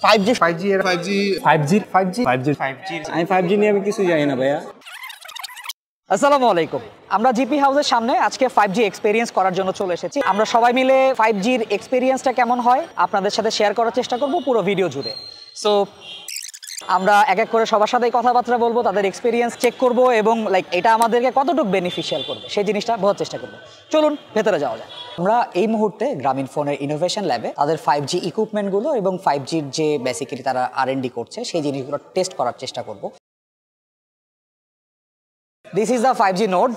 Five G five G এর five G five G five G five G five G আমি five নিয়ে আমি কিছু জানি না ভাইয়া। আসসালামু আলাইকুম। আমরা জিপি হাউসের সামনে আজকে ফাইভ জি এক্সপিরিয়েন্স করার জন্য চলে এসেছি। আমরা সবাই মিলে ফাইভ জির এক্সপিরিয়েন্সটা কেমন হয় আপনাদের সাথে শেয়ার করার চেষ্টা করব পুরো ভিডিও জুড়ে। সো আমরা এক এক করে সবার সাথেই কথাবার্তা বলব, তাদের এক্সপিরিয়েন্স চেক করব এবং লাইক এটা আমাদেরকে কতটুকু বেনিফিশিয়াল করবে, সেই জিনিসটা বোঝার চেষ্টা করব। চলুন, ভেতরে যাওয়া যায় আমরা এই মুহূর্তে গ্রামীণ ফোনের ইনোভেশন ল্যাবে তাদের ফাইভ জি ইকুইপমেন্টগুলো এবং ফাইভ জির যে বেসিক্যালি তারা আর করছে, সেই জিনিসগুলো টেস্ট করার চেষ্টা করব। This is the five G node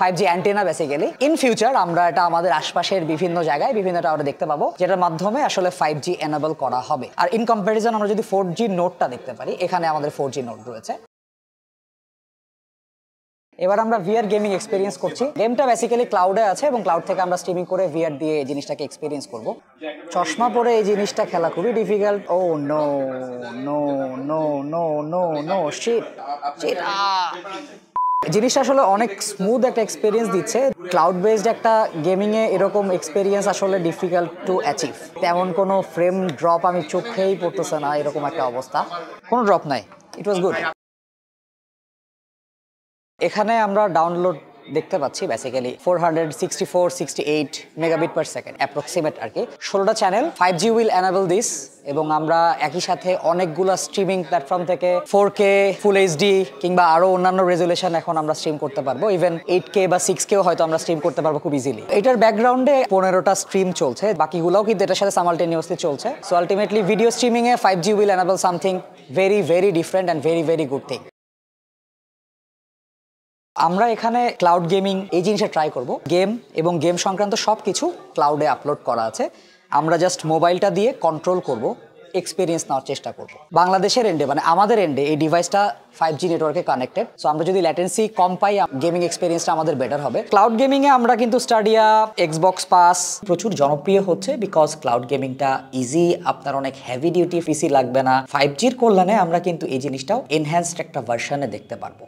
five G antenna basically in future আমরা এটা আমাদের আশপাশের বিভিন্ন জায়গায় বিভিন্ন টাওয়ারে দেখতে পাবো, যেটার মাধ্যমে আসলে ফাইভ জি এনাবল করা হবে। আর ইন কম্প্যারিজন আমরা যদি ফোর জি নোটটা দেখতে পারি, এখানে আমাদের ফোর জি নোট রয়েছে। এবার আমরা ভিআর গেমিং এক্সপিরিয়েন্স করছি। গেমটা বেসিক্যালি ক্লাউডে আছে এবং ক্লাউড থেকে আমরা স্ট্রিমিং করে ভিআর দিয়ে এই জিনিসটাকে এক্সপিরিয়েন্স করব। চশমা পরে এই জিনিসটা খেলা খুবই difficult oh no no no no no no shit shit জিনিসটা আসলে অনেক স্মুথ একটা এক্সপিরিয়েন্স দিচ্ছে। ক্লাউড বেসড একটা গেমিংয়ে এরকম এক্সপিরিয়েন্স আসলে ডিফিকাল্ট টু অ্যাচিভ তেমন কোনো ফ্রেম ড্রপ আমি চোখেই পড়তেছে না, এরকম একটা অবস্থা। কোনো ড্রপ নাই। ইট ওয়াজ গুড এখানে আমরা ডাউনলোড দেখতে পাচ্ছি basically four hundred sixty four sixty eight megabit per second approximate আর কি। ষোলোটা channel five G will enable this এবং আমরা একই সাথে অনেকগুলো স্ট্রিমিং প্ল্যাটফর্ম থেকে ফোর কে ফুল এইচডি কিংবা আরও অন্যান্য রেজুলেশন এখন আমরা স্ট্রিম করতে পারব। ইভেন এইট কে বা সিক্স কেও হয়তো আমরা স্ট্রিম করতে পারব খুব ইজিলি এটার ব্যাকগ্রাউন্ডে পনেরোটা স্ট্রিম চলছে, বাকিগুলোও কিন্তু এটার সাথে সামালটেনিয়াসলি চলছে। So ultimately video streaming A five G will enable something very very different and very very good thing আমরা এখানে ক্লাউড গেমিং এই জিনিসটা ট্রাই করব। গেম এবং গেম সংক্রান্ত সব কিছু ক্লাউডে আপলোড করা আছে। আমরা জাস্ট মোবাইলটা দিয়ে কন্ট্রোল করব এক্সপিরিয়েন্স নেওয়ার চেষ্টা করব। বাংলাদেশের এন্ডে মানে আমাদের এন্ডে এই ডিভাইসটা ফাইভ জি নেটওয়ার্কে কানেক্টেড সো আমরা যদি ল্যাটেন্সি কম পাই গেমিং এক্সপিরিয়েন্সটা আমাদের বেটার হবে। ক্লাউড গেমিংয়ে আমরা কিন্তু স্টাডিয়া এক্সবক্স পাস প্রচুর জনপ্রিয় হচ্ছে বিকজ ক্লাউড গেমিংটা ইজি আপনার অনেক হেভি ডিউটি পিসি লাগবে না। ফাইভ জির কল্যাণে আমরা কিন্তু এই জিনিসটাও এনহ্যান্সড একটা ভার্সনে দেখতে পারব।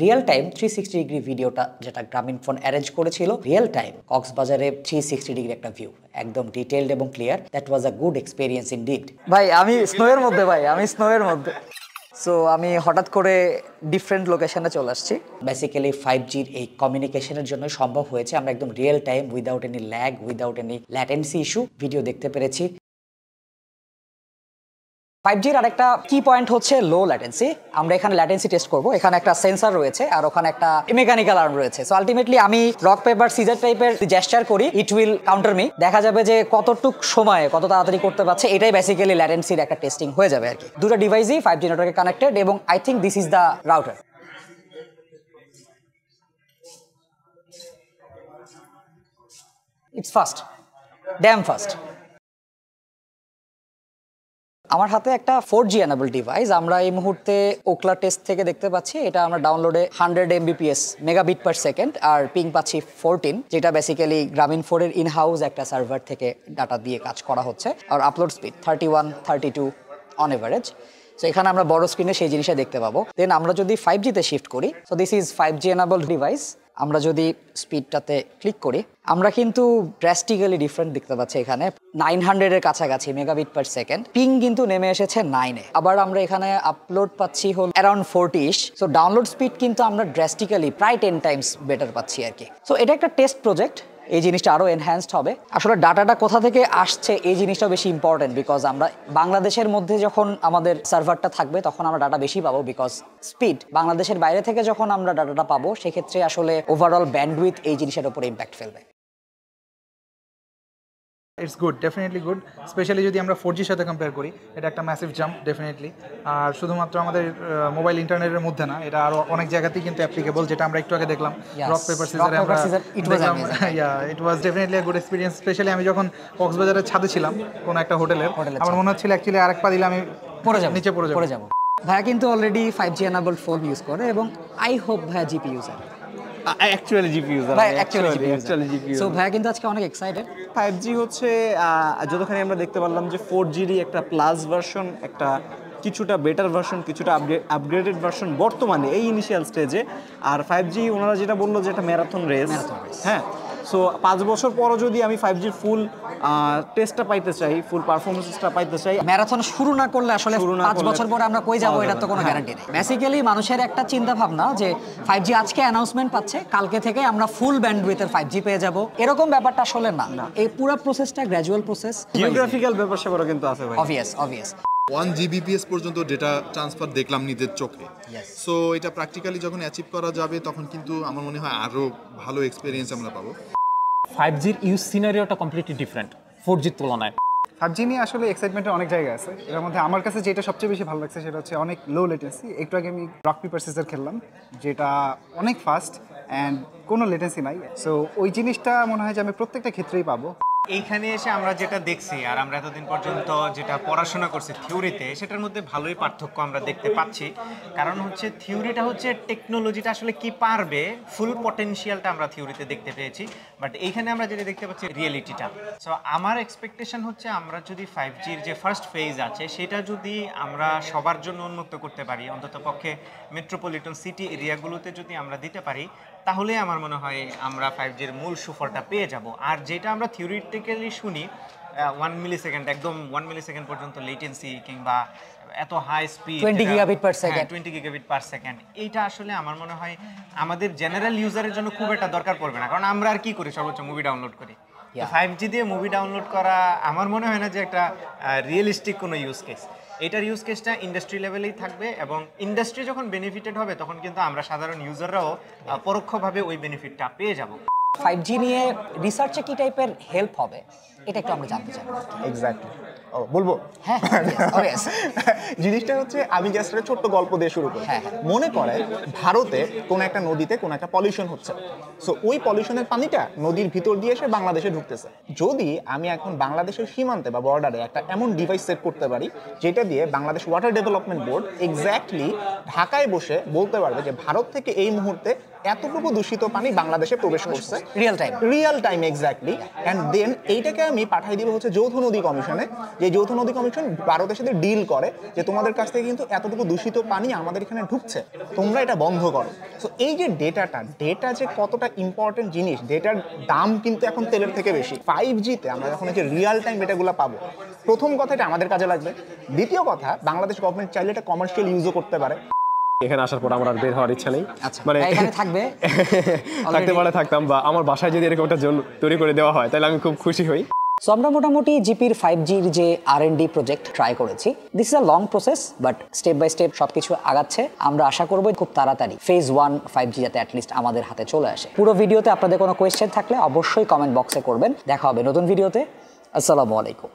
Real time three sixty degree ভিডিওটা যেটা গ্রামীণ ফোন অ্যারেঞ্জ করেছিল রিয়েল টাইম কক্সবাজারে থ্রি সিক্সটি ডিগ্রি একটা ভিউ একদম ডিটেলড এবং clear that was a good experience indeed ভাই আমি স্নোয়ের মধ্যে ভাই আমি স্নোয়ের মধ্যে। সো আমি হঠাৎ করে ডিফারেন্ট লোকেশনে চলে আসছি। বেসিক্যালি ফাইভ জির এই কমিউনিকেশনের জন্য সম্ভব হয়েছে। আমরা একদম real time without any lag without any latency issue video দেখতে পেরেছি। ফাইভ জির আরেকটা কি পয়েন্ট হচ্ছে লো ল্যাটেন্সি আমরা এখানে ল্যাটেন্সি টেস্ট করব। এখানে একটা সেন্সার রয়েছে আর ওখানে একটা মেকানিক্যাল আর্ম রয়েছে। সো আলটিমেটলি আমি রক পেপার সিজার টাইপের জেস্টার করি ইট উইল কাউন্টার মি দেখা যাবে যে কতটুক সময়ে কত তাড়াতাড়ি করতে পারছে, এটাই বেসিক্যালি ল্যাটেন্সির একটা টেস্টিং হয়ে যাবে আর কি। দুটো ডিভাইসই ফাইভ জি নেটওয়ার্কে কানেক্টেড এবং I think this is the router it's fast damn fast আমার হাতে একটা ফোর জি অ্যানাবল ডিভাইস আমরা এই মুহূর্তে ওকলা টেস্ট থেকে দেখতে পাচ্ছি। এটা আমরা ডাউনলোডে hundred MBPS megabit per second আর পিং পাচ্ছি ফোরটিন যেটা বেসিক্যালি গ্রামীণ ফোরের ইন হাউস একটা সার্ভার থেকে ডাটা দিয়ে কাজ করা হচ্ছে। আর upload speed thirty one thirty two on average so এখানে আমরা বড় স্ক্রিনে সেই জিনিসটা দেখতে পাবো। দেন আমরা যদি ফাইভ জিতে শিফট করি so this is five G enable device আমরা যদি স্পিডটাতে ক্লিক করি, আমরা কিন্তু ড্রাস্টিক্যালি ডিফারেন্ট দেখতে পাচ্ছি এখানে। নাইন হান্ড্রেডের কাছাকাছি মেগাবিট পার সেকেন্ড পিং কিন্তু নেমে এসেছে নাইনে আবার আমরা এখানে আপলোড পাচ্ছি হল around forties so download speed কিন্তু আমরা ড্রাস্টিক্যালি প্রায় টেন টাইমস বেটার পাচ্ছি আর কি। সো এটা একটা টেস্ট প্রজেক্ট এই জিনিসটা আরও এনহ্যান্সড হবে। আসলে ডাটাটা কোথা থেকে আসছে এই জিনিসটা বেশি ইম্পর্টেন্ট বিকজ আমরা বাংলাদেশের মধ্যে যখন আমাদের সার্ভারটা থাকবে, তখন আমরা ডাটা বেশি পাবো বিকজ স্পিড বাংলাদেশের বাইরে থেকে যখন আমরা ডাটাটা পাবো, সেক্ষেত্রে আসলে ওভারঅল ব্যান্ডউইথ এই জিনিসের উপরে ইম্প্যাক্ট ফেলবে। It's good definitely good specially যদি আমরা ফোর জির সাথে কম্পেয়ার করি এটা একটা ম্যাসিভ জাম্প ডেফিনেটলি আর শুধুমাত্র আমাদের মোবাইল ইন্টারনেটের মধ্যে না এটা আরও অনেক জায়গাতেই কিন্তু অ্যাপ্লিকেবল যেটা আমরা একটু আগে দেখলাম. রক পেপার সিজারে আমরা দেখলাম। Yeah it was definitely good experience specially আমি যখন কক্সবাজারের ছাদে ছিলাম কোনো একটা হোটেলের আমার মনে হচ্ছিল অ্যাকচুয়ালি আরেক পা দিলে আমি পড়ে যাব নিচে পড়ে যাব। ভাইয়া কিন্তু already five G enable phone use করে এবং আই হোপ ভাইয়া GP user actually GP user ভাই actually GP actually GP so ভাই কিন্তু আজকে অনেক এক্সাইটেড ফাইভ জি হচ্ছে আহ, যতখানি আমরা দেখতে পারলাম যে ফোর এর একটা প্লাস ভার্সন একটা কিছুটা বেটার ভার্সন কিছুটা আপগ্রেডেড ভার্সন বর্তমানে এই ইনিশিয়াল স্টেজে আর ফাইভ জি ওনারা যেটা বলল যে একটা ম্যারাথন রেস হ্যাঁ সো পাঁচ বছর পরও যদি আমি ফাইভ জির ফুল টেস্টটা পাইতে চাই ফুল পারফরমেন্সটা পাইতে চাই ম্যারাথন শুরু না করলে আসলে পাঁচ বছর পরে আমরা কই যাব এটা তো কোনো। গ্যারান্টি নেই। বেসিক্যালি মানুষের একটা চিন্তা ভাবনা যে ফাইভ জি আজকে অ্যানাউন্সমেন্ট পাচ্ছে কালকে থেকে আমরা ফুল ব্যান্ড ব্যান্ডউইথের ফাইভ জি পেয়ে যাব। এরকম ব্যাপারটা আসলে না। এই পুরো প্রসেসটা গ্র্যাজুয়াল প্রসেস জিওগ্রাফিক্যাল ব্যাপার স্যাপারও কিন্তু আছে ভাই। অবভিয়াস অবভিয়াস ওয়ান জিবিপিএস পর্যন্ত ডেটা ট্রান্সফার দেখলাম নিজের চোখে। সো এটা প্র্যাকটিক্যালি যখন অ্যাচিভ করা যাবে তখন কিন্তু আমার মনে হয় আরও ভালো এক্সপিরিয়েন্স আমরা পাবো। ফাইভ জির ইউজ সিনারিওটা কমপ্লিটলি ডিফারেন্ট ফোর জির তুলনায়। ফাইভ জি নিয়ে আসলে এক্সাইটমেন্টের অনেক জায়গা আছে। এর মধ্যে আমার কাছে যেটা সবচেয়ে বেশি ভালো লাগছে সেটা হচ্ছে অনেক লো লেটেন্সি একটু আগে আমি রক পেপার সিজার খেললাম যেটা অনেক ফাস্ট অ্যান্ড কোনো লেটেন্সি নাই। সো ওই জিনিসটা মনে হয় যে আমি প্রত্যেকটা ক্ষেত্রেই পাবো। এইখানে এসে আমরা যেটা দেখছি আর আমরা এতদিন পর্যন্ত যেটা পড়াশোনা করছি থিওরিতে, সেটার মধ্যে ভালোই পার্থক্য আমরা দেখতে পাচ্ছি। কারণ হচ্ছে থিওরিটা হচ্ছে টেকনোলজিটা আসলে কি পারবে, ফুল পটেনশিয়ালটা আমরা থিওরিতে দেখতে পেয়েছি। বাট এইখানে আমরা যেটা দেখতে পাচ্ছি রিয়েলিটিটা। সো আমার এক্সপেকটেশন হচ্ছে আমরা যদি ফাইভ জির যে ফার্স্ট ফেজ আছে, সেটা যদি আমরা সবার জন্য উন্মুক্ত করতে পারি অন্তত পক্ষে মেট্রোপলিটন সিটি এরিয়াগুলোতে যদি আমরা দিতে পারি তাহলে আমার মনে হয় আমরা ফাইভ জির মূল সুফলটা পেয়ে যাব। আর যেটা আমরা থিওরিটিক্যালি শুনি ওয়ান মিলি সেকেন্ড একদম ওয়ান মিলি সেকেন্ড পর্যন্ত লেটেন্সি কিংবা এত high speed 20 gigabit per second। Twenty gigabit per second এইটা আসলে আমার মনে হয় আমাদের জেনারেল ইউজারের জন্য খুব একটা দরকার পড়বে না। কারণ আমরা আর কি করি? সর্বোচ্চ মুভি ডাউনলোড করি। ফাইভ জি দিয়ে মুভি ডাউনলোড করা আমার মনে হয় না যে একটা রিয়েলিস্টিক কোনো ইউজ কেস এটার ইউজ কেসটা ইন্ডাস্ট্রি লেভেলেই থাকবে এবং ইন্ডাস্ট্রি যখন বেনিফিটেড হবে, তখন কিন্তু আমরা সাধারণ ইউজাররাও পরোক্ষভাবে ওই বেনিফিটটা পেয়ে যাব। ফাইভ জি নিয়ে রিসার্চে কি টাইপের হেল্প হবে? এটা একটু আমরা জানতে চাই। এক্স্যাক্টলি ও বলব? হ্যাঁ জিনিসটা হচ্ছে আমি জাস্ট একটা ছোট্ট গল্প দিয়ে শুরু করি। হ্যাঁ, হ্যাঁ। মনে করে ভারতে কোন একটা নদীতে কোন একটা পলিউশন হচ্ছে। সো ওই পলিউশনের পানিটা নদীর ভিতর দিয়ে এসে বাংলাদেশে ঢুকতেছে। যদি আমি এখন বাংলাদেশের সীমান্তে বা বর্ডারে একটা এমন ডিভাইস সেট করতে পারি যেটা দিয়ে Bangladesh water development board exactly ঢাকায় বসে বলতে পারবে যে ভারত থেকে এই মুহূর্তে এতটুকু দূষিত পানি বাংলাদেশে প্রবেশ করছে। Real time real time exactly and then এইটাকে আমি পাঠাই দিব হচ্ছে যৌথ নদী কমিশনে। যে যৌথ নদী কমিশন ভারতের সাথে ডিল করে যে তোমাদের কাছ থেকে কিন্তু এতটুকু দূষিত পানি আমাদের এখানে ঢুকছে, তোমরা এটা বন্ধ করো। সো এই যে ডেটাটা ডেটা যে কতটা ইম্পর্টেন্ট জিনিস ডেটার দাম কিন্তু এখন তেলের থেকে বেশি। ফাইভ জিতে আমরা যখন যে রিয়েল টাইম ডেটাগুলো পাবো। প্রথম কথা এটা আমাদের কাজে লাগবে। দ্বিতীয় কথা, বাংলাদেশ গভর্নমেন্ট চাইলে এটা কমার্শিয়াল ইউজও করতে পারে। এখানে আসার পর আমার আর বের হওয়ার ইচ্ছা নেই। আচ্ছা এখানে থাকবে? থাকতে পারে থাকতাম বা আমার বাসায় যদি এরকম একটা জোন তৈরি করে দেওয়া হয় তাহলে আমি খুব খুশি হই। সো আমরা মোটামুটি জিপির ফাইভ জির যে R N D project try করেছি। This is a long process but step by step সবকিছু আগাচ্ছে। আমরা আশা করব খুব তাড়াতাড়ি ফেজ ওয়ান ফাইভ জি যাতে অ্যাটলিস্ট আমাদের হাতে চলে আসে। পুরো ভিডিওতে আপনাদের কোনো কোয়েশ্চেন থাকলে অবশ্যই কমেন্ট বক্সে করবেন। দেখা হবে নতুন ভিডিওতে আসসালামু আলাইকুম।